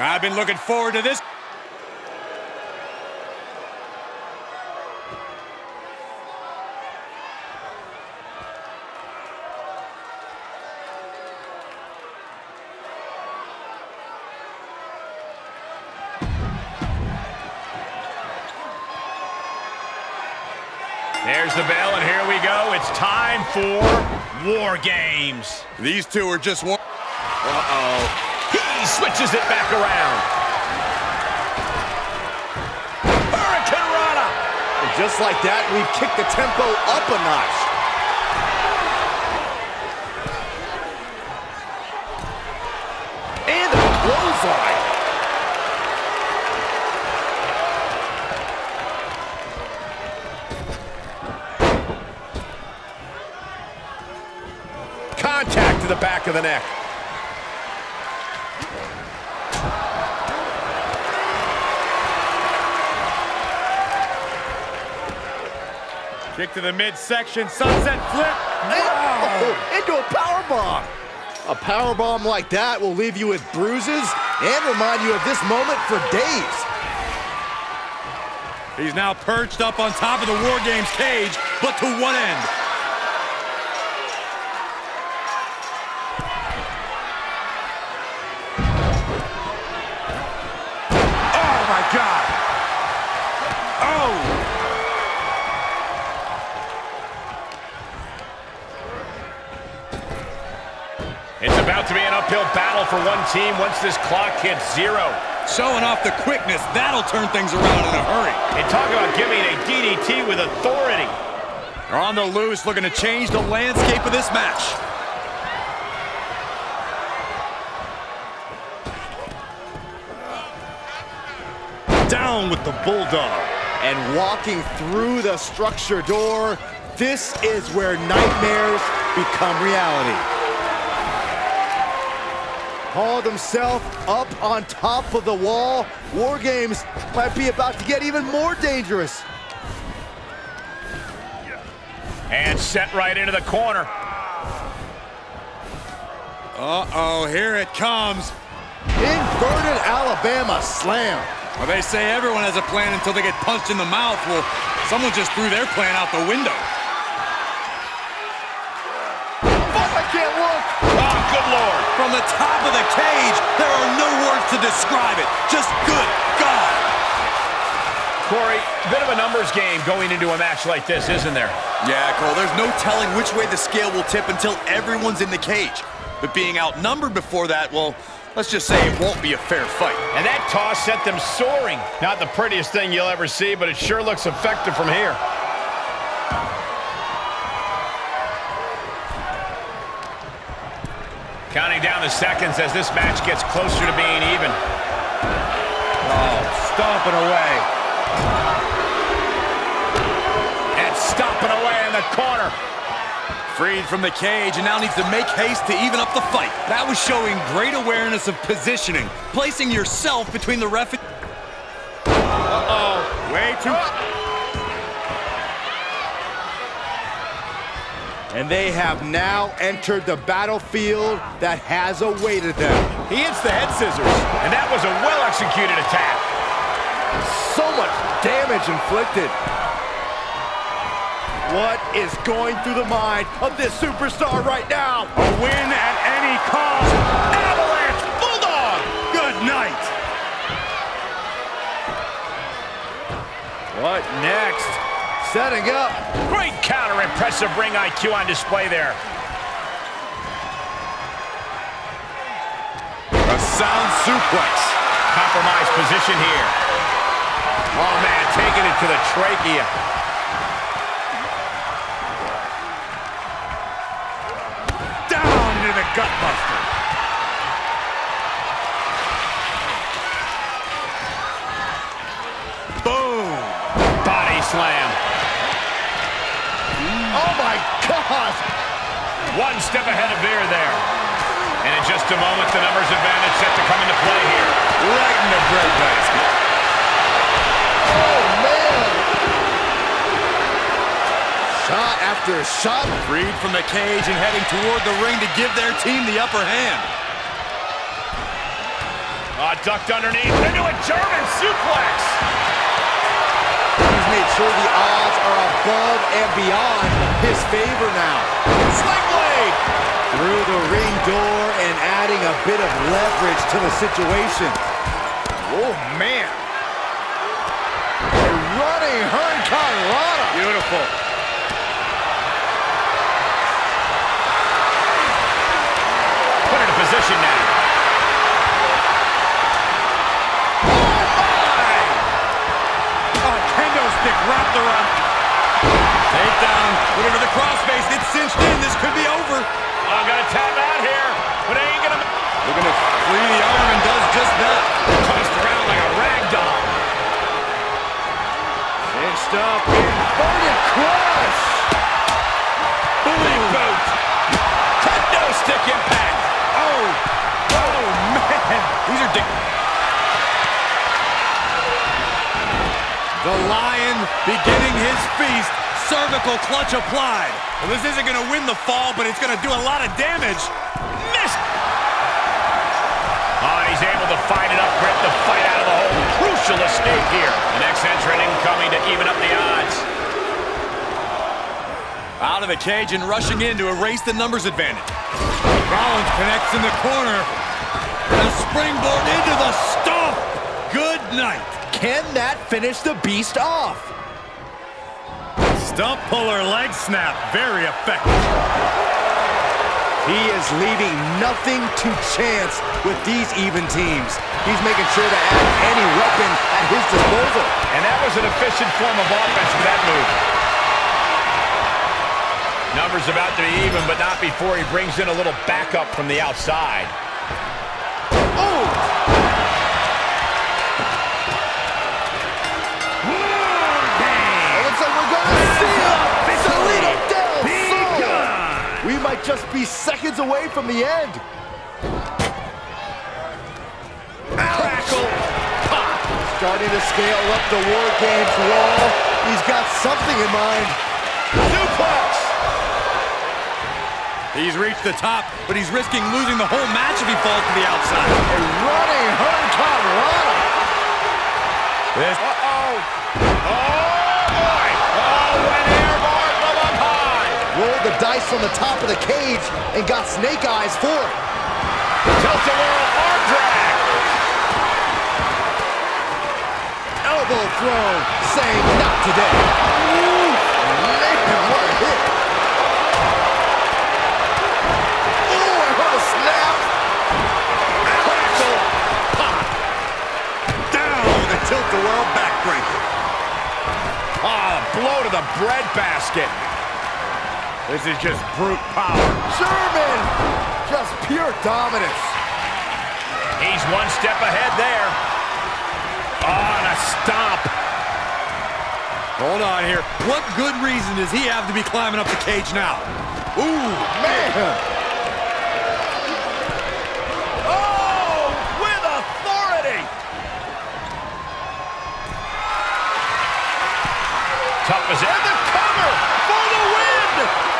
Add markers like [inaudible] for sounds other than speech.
I've been looking forward to this. There's the bell, and here we go. It's time for War Games. These two are just one. Uh-oh. He switches it back around. Hurricanrana. And just like that, we've kicked the tempo up a notch. And a clothesline. Contact to the back of the neck. Kick to the midsection, sunset flip. Oh, [laughs] into a power bomb. A power bomb like that will leave you with bruises and remind you of this moment for days. He's now perched up on top of the War Games cage, but to one end. About to be an uphill battle for one team once this clock hits zero. Showing off the quickness, that'll turn things around in a hurry. And talk about giving a DDT with authority. They're on the loose, looking to change the landscape of this match. Down with the Bulldog. And walking through the structure door, this is where nightmares become reality. Hauled himself up on top of the wall. War Games might be about to get even more dangerous. And set right into the corner. Uh-oh, here it comes. Inverted Alabama slam. Well, they say everyone has a plan until they get punched in the mouth. Well, someone just threw their plan out the window. Top of the cage, there are no words to describe it. Just good God. Corey, bit of a numbers game going into a match like this, isn't there? Yeah, Cole, there's no telling which way the scale will tip until everyone's in the cage. But being outnumbered before that, well, let's just say it won't be a fair fight. And that toss sent them soaring. Not the prettiest thing you'll ever see, but it sure looks effective from here. Counting down the seconds as this match gets closer to being even. Oh, stomping away. And stomping away in the corner. Freed from the cage and now needs to make haste to even up the fight. That was showing great awareness of positioning, placing yourself between the ref. Uh-oh, way too... And they have now entered the battlefield that has awaited them. He hits the head scissors, and that was a well-executed attack. So much damage inflicted. What is going through the mind of this superstar right now? A win at any cost. Avalanche Bulldog. Good night. What next? Setting up. Great counter, impressive ring IQ on display there. A sound suplex. Compromised position here. Oh, man, taking it to the trachea. Down into the gutbuster. Boom. Body slam. Oh my God! One step ahead of Veer there. And in just a moment, the numbers advantage set to come into play here. Right in the breadbasket. Oh man! Shot after shot. Freed from the cage and heading toward the ring to give their team the upper hand. Oh, ducked underneath into a German suplex. He's made sure the odds are above and beyond his favor now. Sling. Through the ring door and adding a bit of leverage to the situation. Oh, man. A running Hurricane Rana. Beautiful. Put in a position now. It to the crossface. It's cinched in. This could be over. Oh, got to tap out here, but it ain't gonna. Looking to free the arm and does just that. Tossed around like a rag doll. Cinched up, inverted crush. Big boot. Kendo stick impact. Oh, oh, man. These are dick. The Lion beginning his feast. Cervical clutch applied. Well, this isn't going to win the fall, but it's going to do a lot of damage. Missed. Oh, ah, he's able to fight it up, grip the fight out of the hole. Crucial escape here. The next entrant incoming to even up the odds. Out of the cage and rushing in to erase the numbers advantage. Rollins connects in the corner. The springboard into the stomp. Good night. Can that finish the beast off? Stump puller leg snap. Very effective. He is leaving nothing to chance with these even teams. He's making sure to add any weapon at his disposal. And that was an efficient form of offense with that move. Numbers about to be even, but not before he brings in a little backup from the outside. Might just be seconds away from the end. Crackle. Pop. Starting to scale up the War Games wall. He's got something in mind. Suplex. He's reached the top, but he's risking losing the whole match if he falls to the outside. A running Hurricane Rana. This Uh-oh. Oh, Rolled the dice from the top of the cage and got snake eyes for it. Tilt-a-whirl arm drag. Elbow throw, saying not today. Ooh, what a hit. Ooh, I a snap. Crackle. Pop. down a tilt-a-whirl backbreaker. Ah, blow to the bread basket. This is just brute power. Sherman, just pure dominance. He's one step ahead there. Oh, a stomp. Hold on here. What good reason does he have to be climbing up the cage now? Ooh, Man, Oh, with authority. Tough as it. And the cover for the win.